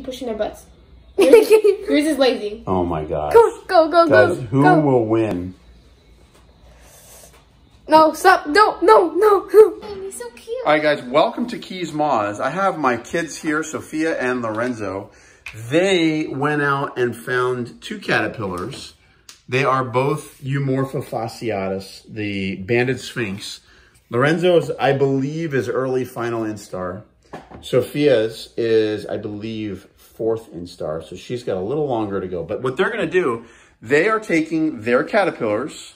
keep pushing their butts. Yours, yours is lazy. Oh my god. Go, go, go, Guys, go. who go. will win? No, stop. No, no, no. no. He's so cute. All right, guys, welcome to Keys Moths. I have my kids here, Sophia and Lorenzo. They went out and found two caterpillars. They are both Eumorpha fasciatus, the banded sphinx. Lorenzo's, I believe, is early final instar. Sophia's is, I believe, fourth instar, so she's got a little longer to go. But what they're going to do, they are taking their caterpillars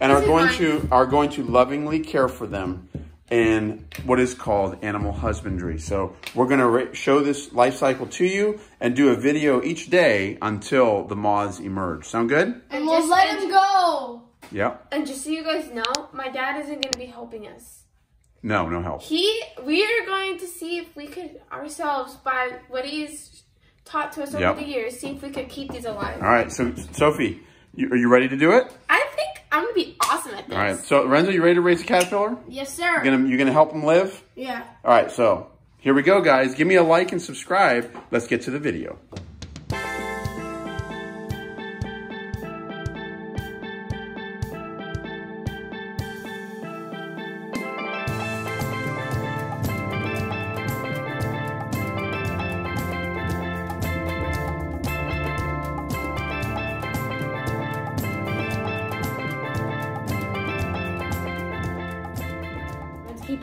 and are This is going mine. to are going to lovingly care for them in what is called animal husbandry. So we're going to show this life cycle to you and do a video each day until the moths emerge. Sound good? And We'll just, let and, him go. Yep. and just so you guys know, my dad isn't going to be helping us. No, no help. He, we are going to see if we could ourselves, by what he's taught to us over Yep. the years, see if we could keep these alive. All right. So Sophie, you, are you ready to do it? I think I'm to be awesome at this. All right. So Renzo, you ready to raise a caterpillar? Yes, sir. You gonna you gonna help them live? Yeah. All right. So here we go, guys. Give me a like and subscribe. Let's get to the video.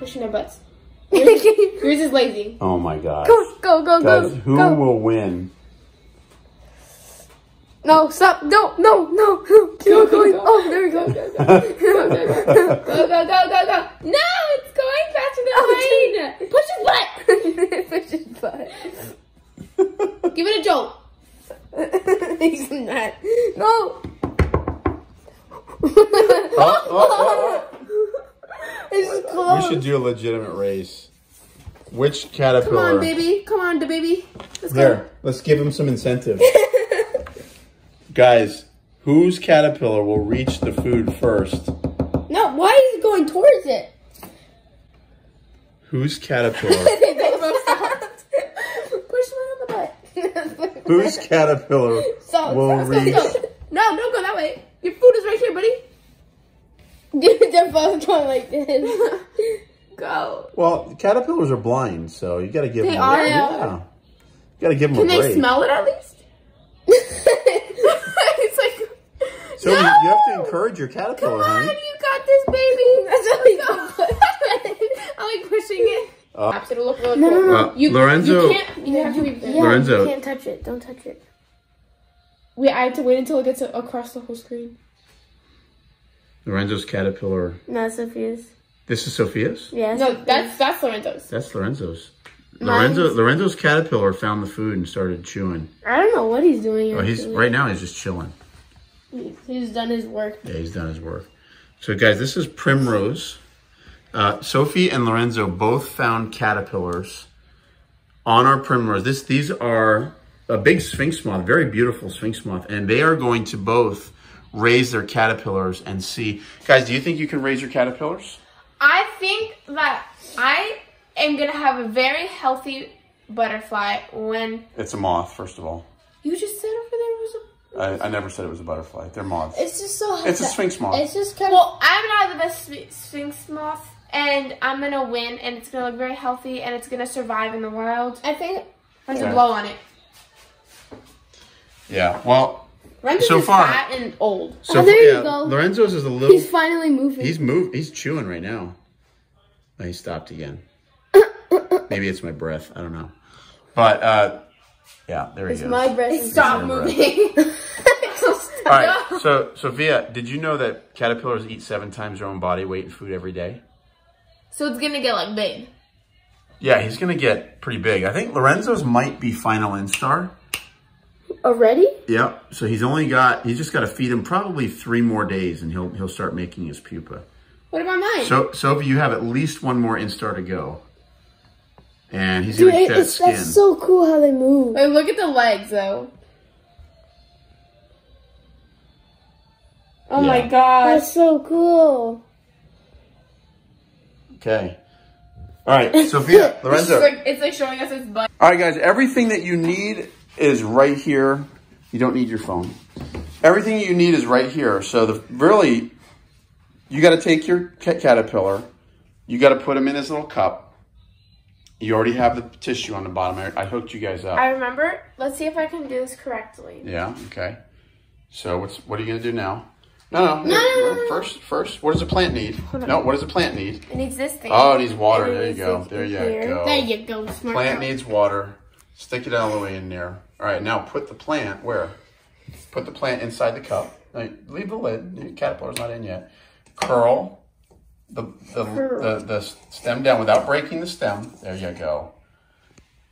Pushing their butts. Yours, yours is lazy. Oh my god. Go, go, go, Guys, go. who go. will win? No, stop. No, no, no. Keep going. Oh, there we go. Go, go, go, go, go. No, it's going faster than mine. Oh, Push his butt. Push his butt. Give it a jolt. He's not. No. Oh, oh, oh, oh. close. We should do a legitimate race. Which caterpillar? Come on, baby. Come on, the baby. Let's go. Let's give him some incentive. Guys, whose caterpillar will reach the food first? No, why is he going towards it? Whose caterpillar? They. Push one on the butt. whose caterpillar So, will so, reach? so, No, don't go that way. Your food is right here, buddy. Dude, they're both going like this. Go. Well, caterpillars are blind, so you got to give They them. are? A, yeah, you got to give them Can a they smell it at least? it's like. So you, you have to encourage your caterpillar, Come on, honey. you got this, baby. That's Let's. I'm like pushing it. Uh, Perhaps it'll look really No, cool. no, no. Uh, You, Lorenzo- You can't. You have to be. Yeah, Lorenzo. you can't touch it. Don't touch it. Wait, I have to wait until it gets across the whole screen. Lorenzo's caterpillar. No, Sophia's. This is Sophia's. Yeah. No, Sophia's. that's that's Lorenzo's. That's Lorenzo's. Mine's- Lorenzo Lorenzo's caterpillar found the food and started chewing. I don't know what he's doing. Oh, he's actually. right now. He's just chilling. He's done his work. Yeah, he's done his work. So, guys, this is Primrose. Uh, Sophie and Lorenzo both found caterpillars on our Primrose. This, these are a big sphinx moth, very beautiful sphinx moth, and they are going to both raise their caterpillars and see. Guys, do you think you can raise your caterpillars? I think that I am gonna have a very healthy butterfly when It's a moth, first of all. you just said over there it was a. I, I never said it was a butterfly. They're moths. It's just so. It's a sphinx moth. It's just kind of. Well, I'm gonna have the best sphinx moth, and I'm gonna win, and it's gonna look very healthy, and it's gonna survive in the wild. I think. I'm Okay. gonna blow on it. yeah. Well, Ren's So far- fat and old. so Oh, there you yeah, go. Lorenzo's is a little. He's finally moving. He's moved. He's chewing right now. Oh, he stopped again. Maybe it's my breath. I don't know. But uh, yeah, there he it's goes. my breath. Stop my breath. moving. All right. So Sophia, did you know that caterpillars eat seven times their own body weight in food every day? so it's gonna get like big. Yeah, he's gonna get pretty big. I think Lorenzo's might be final instar. Already? Yep. So he's only got. He's just got to feed him probably three more days, and he'll he'll start making his pupa. What about mine? So Sophie, you have at least one more instar to go, and he's Dude, gonna it- shed it's, skin. that's so cool how they move. Wait, look at the legs though. Oh my god. That's so cool. Okay. All right, Sophia, It's Lorenzo. like, it's like showing us its butt. All right, guys, everything that you need is right here. You don't need your phone. Everything you need is right here. So the really, you got to take your caterpillar. You got to put him in his little cup. You already have the tissue on the bottom. I, I hooked you guys up. I remember. Let's see if I can do this correctly. Yeah. Okay. So what's what are you gonna do now? No, no. no, no, no. First, first, what does the plant need? No, what does the plant need? It needs this thing. Oh, it needs water. It There you go. There you here. go. There you go. Smart. Plant needs water. Stick it all the way in there. All right, now put the plant where? Put the plant inside the cup. Now, leave the lid. The caterpillar's not in yet. Curl the the, the the stem down without breaking the stem. There you go.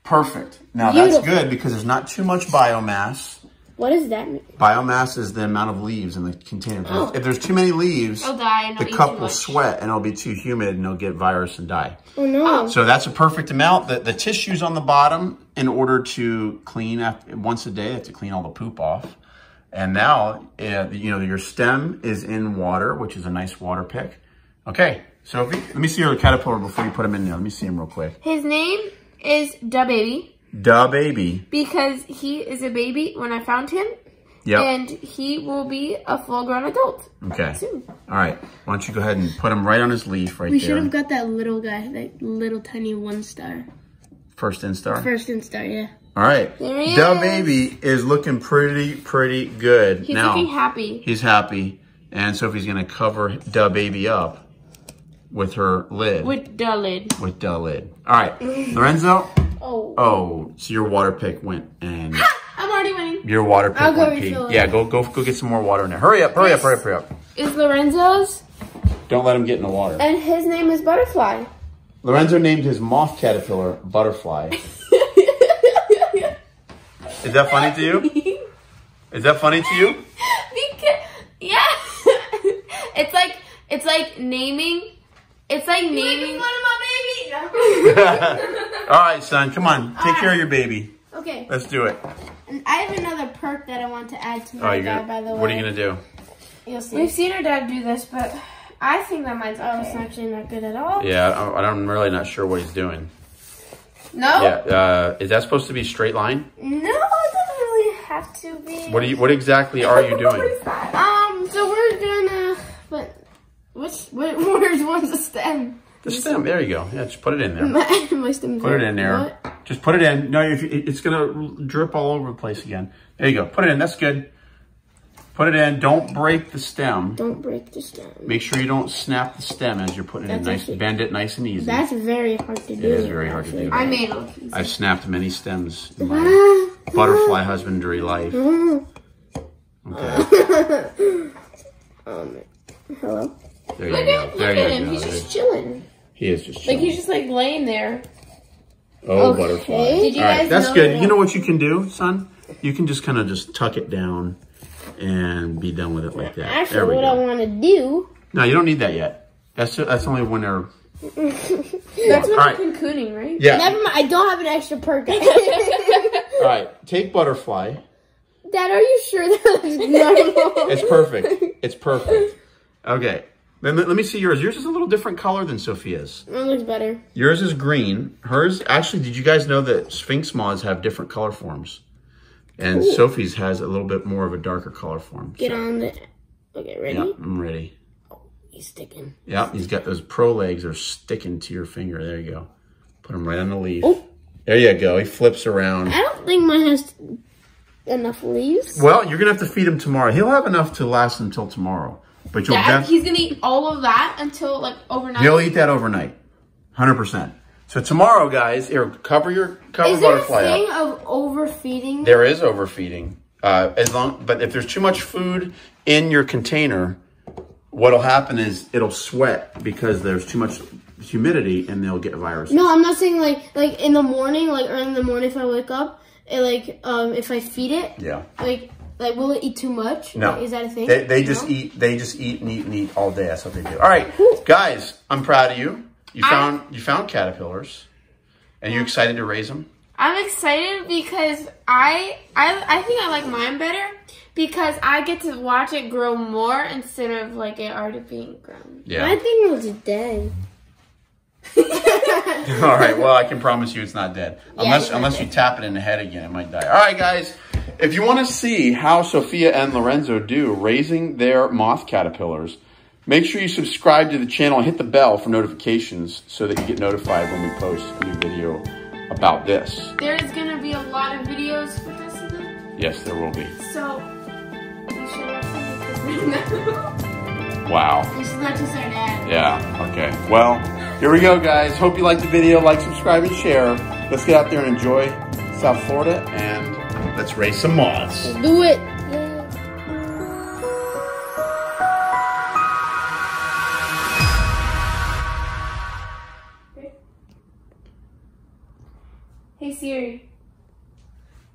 Perfect. Now that's good because there's not too much biomass. What does that mean? Biomass is the amount of leaves in the container. If there's- If there's too many leaves, die and the cup will sweat and it'll be too humid and it'll get virus and die. Oh no. So that's a perfect amount. The, the tissue's on the bottom in order to clean after, once a day. You have to clean all the poop off. And now, uh, you know, your stem is in water, which is a nice water pick. Okay, so you, let me see your caterpillar before you put him in there. Let me see him real quick. His name is Da Baby Da baby. because he is a baby when I found him, Yep. and he will be a full-grown adult okay. soon. All right. Why don't you go ahead and put him right on his leaf right We there. We should have got that little guy, that little tiny one star. First instar. First instar, yeah. All right. There he Da is. baby is looking pretty, pretty good. He's now, looking happy. He's happy. And Sophie's going to cover Da baby up with her lid. With the lid. with the lid. All right. Lorenzo. Oh. Oh, so your water pick went and I'm already winning. your water pick I'll go went pee. refill it. Yeah, go go go get some more water in there. Hurry up, hurry up, hurry up, hurry up. Is Lorenzo's, Don't let him get in the water. and his name is Butterfly. Lorenzo named his moth caterpillar Butterfly. Is that funny to you? Is that funny to you? Because, yeah. it's like it's like naming. It's like naming. of my baby. All right, son, come on. Take care of your baby. Okay. Let's do it. And I have another perk that I want to add to Oh, my you dad, gonna, by the way. what are you gonna do? You'll see. We've seen our dad do this, but I think that mine's Oh, it's okay. actually not good at all. Yeah, I- I'm really not sure what he's doing. No. Yeah, uh, is that supposed to be straight line? No, it doesn't really have to be. What do you? What exactly are you doing? Um, so we're gonna, but which, where, where's one's the stem? The stem. There you go. Yeah, just put it in there. My, my stem's Put it in there. Just put it in. No, if you- it's gonna drip all over the place again. There you go. Put it in. That's good. Put it in. Don't break the stem. Don't break the stem. Make sure you don't snap the stem as you're putting it in. That's Nice. actually- Bend it nice and easy. That's very hard to do. It is very hard to do. I made it. I've snapped many stems in my butterfly husbandry life. Okay. Um, hello. There you Look go. at, look There at you him. go. He's just chilling. He is just Like he's just like laying there. Oh, Okay. butterfly. Did you All right, guys that's know good. that- You know what you can do, son? You can just kind of just tuck it down and be done with it like that. Actually, there we what I want to do. No, you don't need that yet. That's that's only when they're. That's when All right. they're cocooning, right? Yeah. Never mind. I don't have an extra perk. Dad, All right. Take butterfly. Dad, are you sure that looks normal? It's perfect. It's perfect. Okay. Then let, me see yours. Yours is a little different color than Sophia's. That looks better. Yours is green. Hers actually. Did you guys know that Sphinx moths have different color forms? And Sophie's has a little bit more of a darker color form. Get So- on the. Okay, ready? Yeah, I'm ready. Oh, he's sticking. Yeah, he's got those pro legs are sticking to your finger. There you go. Put them right on the leaf. Oh. There you go. He flips around. I don't think mine has enough leaves. Well, you're gonna have to feed him tomorrow. He'll have enough to last until tomorrow, but you'll def- he's gonna eat all of that until like overnight. he'll eat that overnight, hundred percent. So tomorrow, guys, here cover your cover Is there a thing up. of overfeeding? There is overfeeding. Uh, as long, but if there's too much food in your container, what'll happen is it'll sweat because there's too much humidity, and they'll get viruses. No, I'm not saying like like in the morning, like early in the morning if I wake up, it, like um if I feed it, Yeah. like like will it eat too much? No. Like, is that a thing? They, they just No? eat. They just eat and eat and eat all day. That's what they do. All right, guys, I'm proud of you. You found you found caterpillars, and you excited to raise them. I'm excited because I I I think I like mine better because I get to watch it grow more instead of like it already being grown. Yeah. My thing was dead. All right. Well, I can promise you it's not dead. Unless it's not unless you tap it in the head again, it might die. All right, guys. If you want to see how Sophia and Lorenzo do raising their moth caterpillars, make sure you subscribe to the channel and hit the bell for notifications so that you get notified when we post a new video about this. There's gonna be a lot of videos with this them, Yes, there will be. so you should watch Wow. This is not just our dad. Yeah, okay. Well, here we go, guys. Hope you liked the video. Like, subscribe, and share. Let's get out there and enjoy South Florida, and let's raise some moths. Do it. Hey Siri,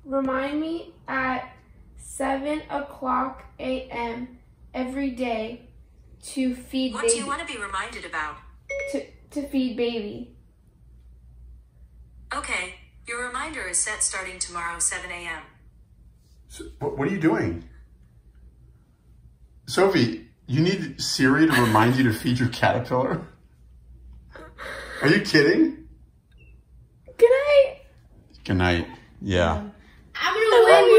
remind me at 7 o'clock a.m. every day to feed baby. What baby. do you want to be reminded about? to, to feed baby. Okay, your reminder is set starting tomorrow, 7 a.m. So, what, what are you doing? Sophie, you need Siri to remind you to feed your caterpillar? Are you kidding? Good night. Good night. Yeah. I'm gonna